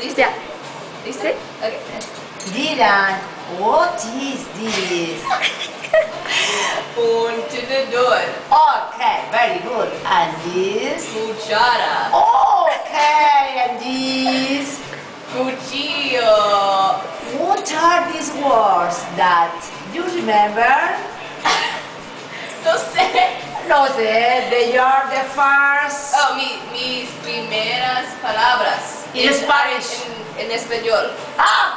¿Listo? Ya. ¿Listo? Ok. Dylan, what is this? Un tenedor. Okay, very good. And this? Cuchara. Okay, and this? Cuchillo. What are these words that you remember? No sé. No sé, they are the first. Oh, mi, mis primeras palabras. Y les Spanish. En, español. Ah.